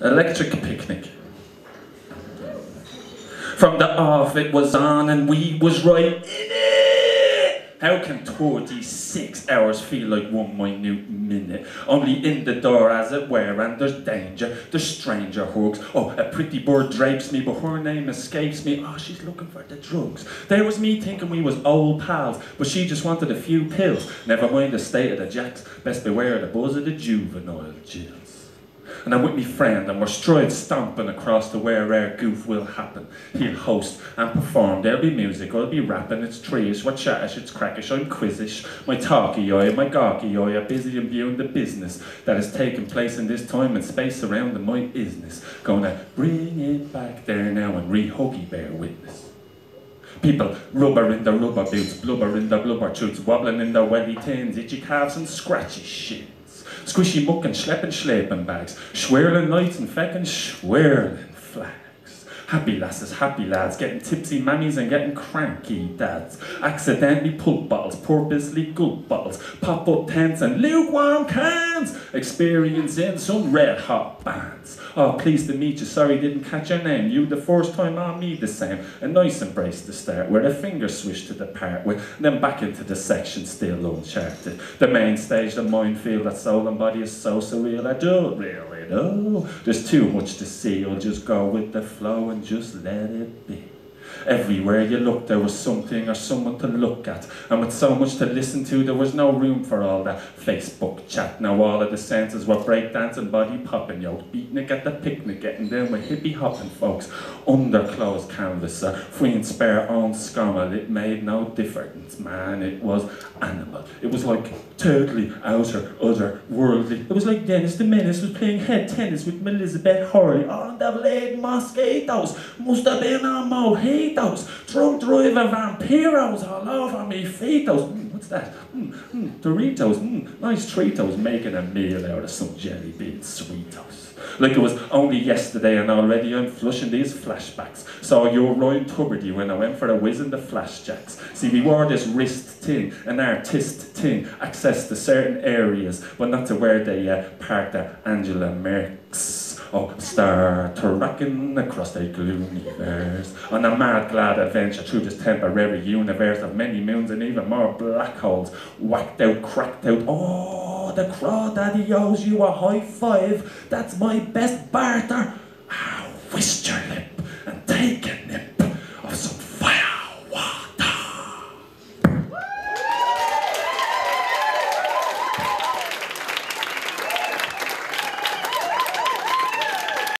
Electric picnic. From the off it was on and we was right in it. How can 26 hours feel like one minute minute? Only in the door as it were and there's danger, there's stranger hugs. Oh, a pretty bird drapes me but her name escapes me. Oh, she's looking for the drugs. There was me thinking we was old pals, but she just wanted a few pills. Never mind the state of the jacks, best beware of the buzz of the juvenile jills and I'm with me friend, and we're stride stomping across to where our goof will happen. He'll host and perform, there'll be music, I'll be rapping, it's treeish, what chattish, it's crackish, I'm quizzish. My talky eye, my gawky eye are busy imbuing the business that has taken place in this time and space around the my business. Gonna bring it back there now and re-huggy bear witness. People rubber in the rubber boots, blubber in the blubber toots, wobbling in their welly tins, itchy calves and scratchy shit. Squishy muck and schlepping schlepping bags, swirling lights and feckin' swirling flags. Happy lasses, happy lads, getting tipsy mammies and getting cranky dads. Accidentally pull bottles, purposely good bottles, pop up tents and lukewarm cans. Experiencing some red hot bands. Oh, pleased to meet you. Sorry, didn't catch your name. You the first time on me the same. A nice embrace to start with. A finger swish to the part with. Then back into the section still uncharted. The main stage, the minefield that soul and body is so surreal. I don't really know. There's too much to see. I'll just go with the flow and just let it be. Everywhere you looked, there was something or someone to look at. And with so much to listen to, there was no room for all that Facebook chat. Now all of the senses were breakdancing, body popping, yo, beatnik at the picnic, getting down with hippie hopping folks, underclothes canvasser, free and spare on scummer. It made no difference, man. It was animal. It was like totally outer, other worldly. It was like Dennis the Menace was playing head tennis with Elizabeth Hurley on the blade mosquitoes. Must have been on mojitos. Drunk driver vampiros all over me. Mm, what's that? Mm, mm, Doritos. Mm, nice Tritos making a meal out of some jelly bean sweetos. Like it was only yesterday and already I'm flushing these flashbacks. Saw your Ryan Tubridy when I went for a whiz in the flashjacks. See, we wore this wrist thing, an artist thing, access to certain areas, but not to where they uh, parked their Angela Merks. Oh, start to across the gloomy verse on a mad glad adventure through this temporary universe of many moons and even more black holes, whacked out, cracked out. Oh, the crawdaddy owes you a high five. That's my best barter. Ah, twist your lip and take a nip.